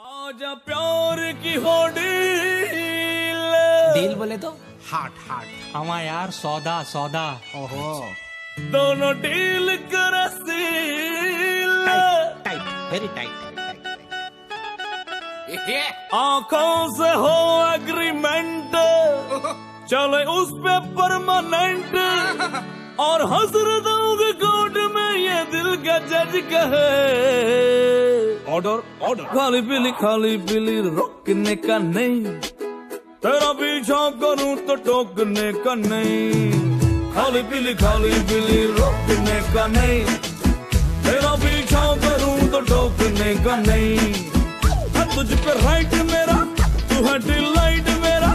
आजा प्यार की हो डील। डील बोले तो? हार्ट हार्ट हमारा यार सौदा सौदा। ओहो। दोनों डील कर seal. Tight tight very tight आँखों से हो एग्रीमेंट चले उस पे परमानेंट और हजरतों कोर्ट में ये दिल का जज कहे। ऑर्डर ऑर्डर खाली पीली खाली पीली रोकने का नहीं। तेरा पीछा करूँ तो टोकने का नहीं। खाली पीली खाली पीली रोकने का नहीं। तेरा पीछा करूँ तो टोकने का नहीं। तुझ पे राइट मेरा, तू है डिलाइट मेरा।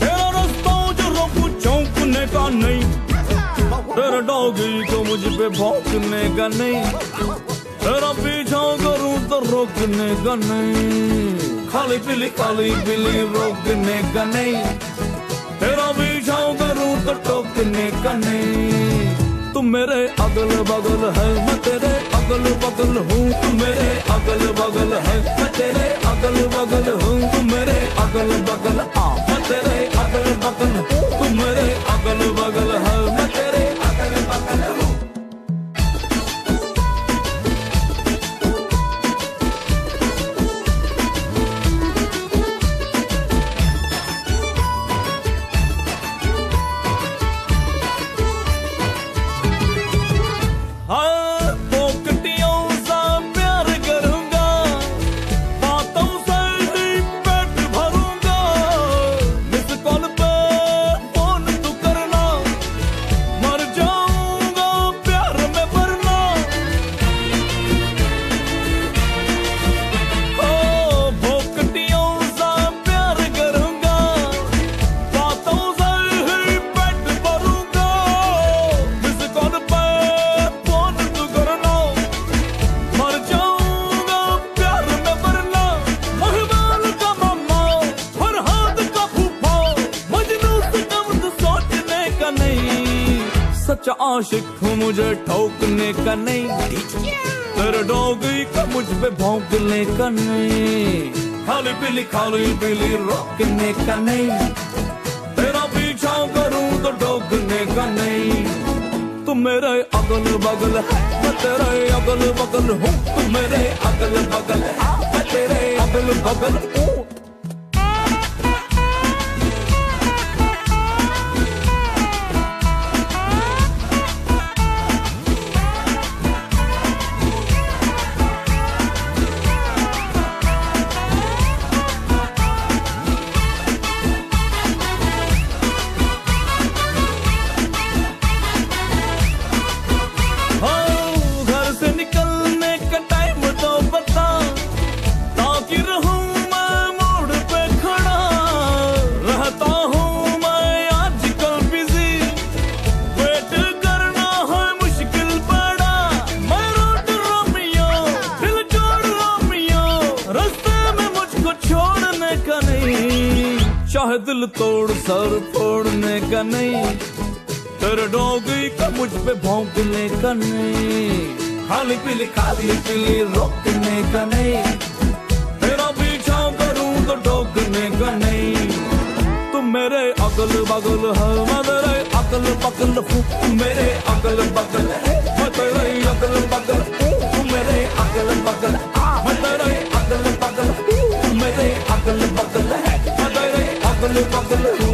तेरा रास्ता जो रोकू, चौंकने का नहीं। तेरा डॉगी को मुझ पे भौंकने का नहीं। तेरा पीछा करूँ तो रोकने का नहीं। खाली पीली खाली पीली रोकने का नहीं। तेरा पीछा करूँ तो टोकने का नहीं। तुम मेरे अगल बगल है, मैं तेरे अगल बगल हूँ। तुम मेरे अगल बगल है, मैं तेरे अगल बगल हूँ। तुम मेरे अगल बगल आ, मैं तेरे अगल बगल तुम मेरे अगल बगल सच्चा आशिक हूँ मुझे ठोकने का नहीं। तेरे डोगी का मुझ पे भौंकने का नहीं। खाली पीली खाली पीली रोकने का नहीं। तेरा पीछा करूँ तो टोकने का नहीं। तुम मेरे अगल बगल है मैं तेरे अगल बगल हूँ। तुम मेरे अगल बगल है मैं तेरे अगल बगल हाँ, दिल तोड़ सर फोड़ने का नहीं। तेरे डोगी का मुझ पे भौंकने का नहीं। खाली पीली खाली पीली रोकने का नहीं। तेरा पीछा करूँ तो टोकने का नहीं। तुम मेरे अगल बगल है मैं तेरे अगल बगल मेरे अगल बगल है। मैं तेरे अगल बगल तेरे